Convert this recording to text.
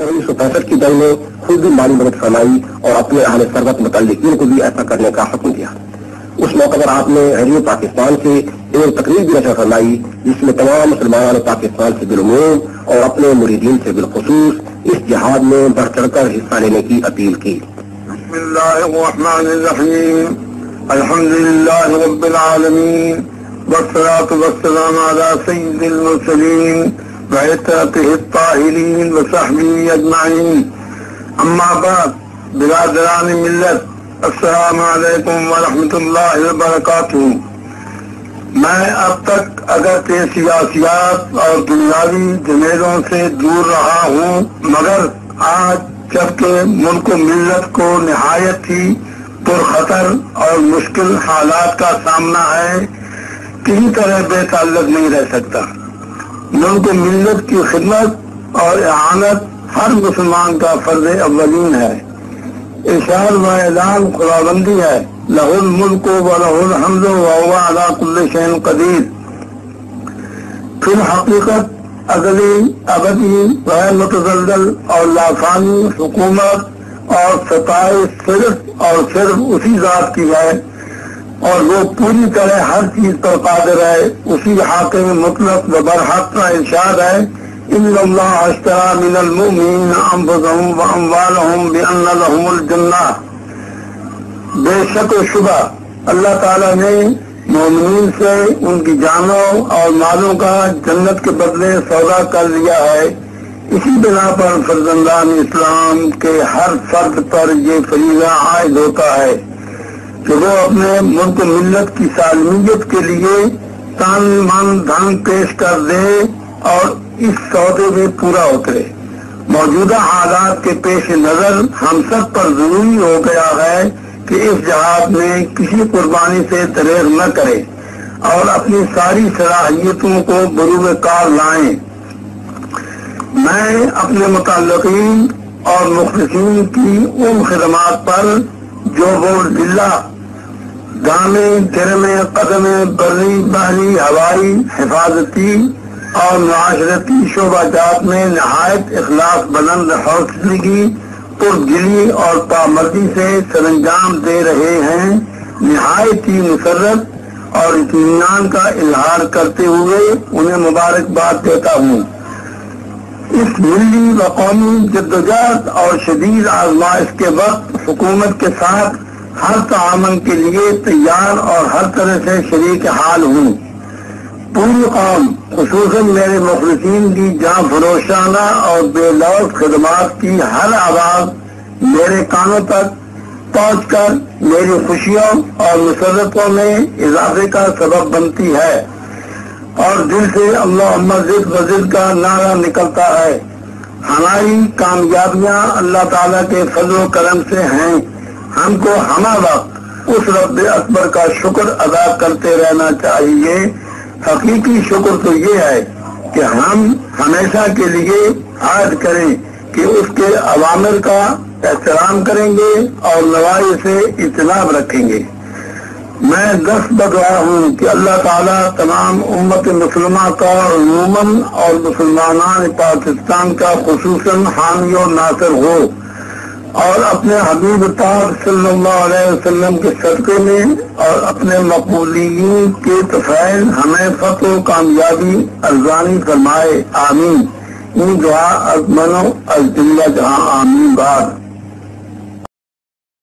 انیس سو پینسٹھ کی جنگ میں خود بھی مالی مدد فرمائی اور اپنے اہل سربت متعلقین کو بھی ایسا کرنے کا حکم دیا۔ اس موقع پر آپ نے ریڈیو پاکستان سے ایک تقریب بھی نشر فرمائی، جس میں تمام مسلمان پاکستان سے بالعموم اور اپنے مریدین سے بالخصوص اس جہاد میں بڑھ چڑھ کر حصہ لینے کی اپیل کی۔ بسم الله الرحمن الرحيم الحمد لله رب العالمين والصلاة والسلام على سيد المرسلين وعترته الطاهرين وصحبه أجمعين. أما بعد، برادران ملت، السلام علیکم ورحمۃ اللہ وبرکاتہ میں اب تک اگرچہ سیاسیات اور دنیاوی جمیلوں سے دور رہا ہوں، مگر آج جبکہ ملک و ملت کو نہایت ہی پرخطر اور مشکل حالات کا سامنا ہے کسی طرح بے تعلق نہیں رہ سکتا۔ ملک و ملت کی خدمت اور اعانت ہر مسلمان کا فرض اولین ہے۔ اشار و اعلان خداوندی ہے۔ لہ الملک و لہ الحمد و علا کل شین قدیر۔ پھر حقیقت اگلی ابدی، غیر متزلزل اور لافانی حکومت اور ستائش صرف اور صرف اسی ذات کی ہے۔ اور وہ پوری طرح ہر چیز پر قادر ہے، اسی حاکم مطلق و برحق کا ارشاد ہے، ان اللہ اشترى من المؤمنین انفسهم واموالهم بان لهم الجنہ۔ بے شک و شبہ، اللہ تعالی نے مومنین سے ان کی جانوں اور مالوں کا جنت کے بدلے سودا کر لیا ہے۔ اسی بنا پر فرزندان اسلام کے ہر فرد پر یہ فریضہ عائد ہوتا ہے۔ کہ وہ اپنے ملک و ملت کی سالمیت کے لیے تان من دھن پیش کر دے اور اس سودے میں پورا اترے۔ موجودہ حالات کے پیش نظر ہم سب پر ضروری ہو گیا ہے کہ اس جہاد میں کسی قربانی سے دریغ نہ کرے اور اپنی ساری صلاحیتوں کو بروب کار لائیں۔ میں اپنے متعلقین اور مخلصین کی ان خدمات پر جو وہ ضلع گامے گرمے قدم بری بحری ہوائی، حفاظتی اور معاشرتی شعبہ جات میں نہایت اخلاص بلند حوصلگی پرگلی اور پامردی سے سر انجام دے رہے ہیں۔ نہایت ہی مسرت اور اطمینان کا اظہار کرتے ہوئے انہیں مبارکباد دیتا ہوں۔ اس ملی و قومی جدوجہد اور شدید آزمائش کے وقت حکومت کے ساتھ ہر تعامن کے لیے تیار اور ہر طرح سے شریک حال ہوں۔ پوری قوم، خصوصاً میرے مخلصین کی جان فروشانہ اور بے لوس خدمات کی ہر آواز میرے کانوں تک پہنچ کر میری خوشیوں اور مسرتوں میں اضافے کا سبب بنتی ہے اور دل سے اللہ مسجد مسجد کا نعرہ نکلتا ہے۔ ہماری کامیابیاں اللہ تعالیٰ کے فضل و کرم سے ہیں۔ ہم کو ہمہ وقت اس رب اکبر کا شکر ادا کرتے رہنا چاہیے۔ حقیقی شکر تو یہ ہے کہ ہم ہمیشہ کے لیے عائد کریں کہ اس کے عوامر کا احترام کریں گے اور نوائی سے اجتناب رکھیں گے۔ میں دست بدعا ہوں کہ اللہ تعالیٰ تمام امت مسلمہ کا عموماً اور مسلمان پاکستان کا خصوصاً حامی و ناصر ہو۔ اور اپنے حبیب تاب صلی اللہ علیہ وسلم کے صدقے میں اور اپنے مقبولین کے تفائل ہمیں فتح و کامیابی ارزانی فرمائے، آمین۔ ان دعا ازمنو از جہاں، آمین۔ بار